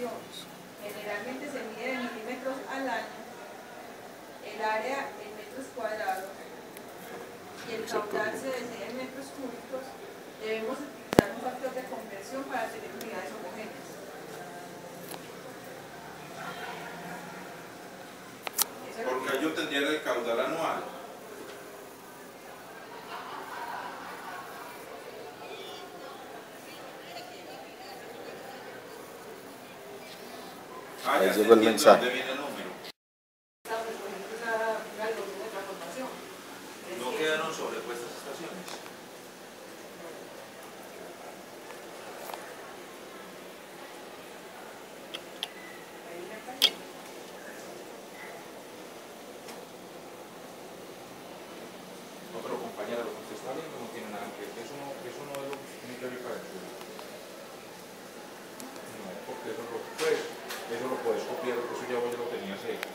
Generalmente se mide en milímetros al año, el área en metros cuadrados y el caudal se desea en metros cúbicos, debemos utilizar un factor de conversión para tener unidades homogéneas. Porque que- yo tendría el caudal anual. Ahí llegó el mensaje. De. Es No quedaron sobrepuestas estaciones. No, pero compañera, lo que usted está viendo no tiene nada que ver. Eso no, eso no es lo que tiene que ver para el estudio. No, porque eso lo, pues, eso lo puedes copiar, eso ya vos ya lo tenías hecho.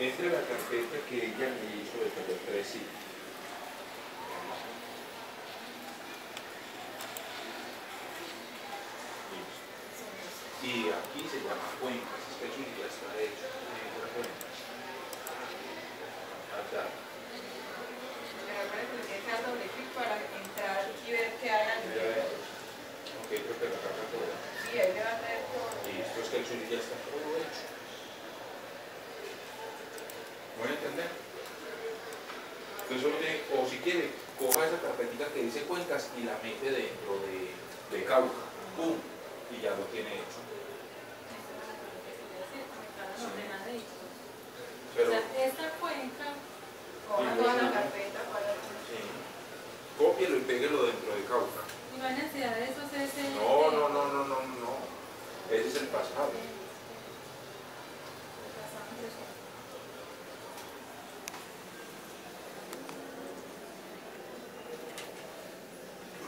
Entre la carpeta que ella me hizo de taller 3 sí. Y aquí se llama cuencas, es que eso ya está hecho. Entra cuencas. Acá. Doble clic para entrar y ver qué hay al. Ok, creo que la carga toda. Sí, ahí le va a traer todo. Listo, es que el ya está todo hecho. Entonces solo tiene, o si quiere, coja esa carpetita que dice cuencas y la mete dentro de, de Cauca. ¡Pum! Y ya lo tiene hecho. Pero, O sea, esta cuenca, Coja toda la carpeta para sí. Cópielo y péguelo dentro de Cauca. y no hay necesidad de ese. No, no, no, no, no, no. Ese es el pasado.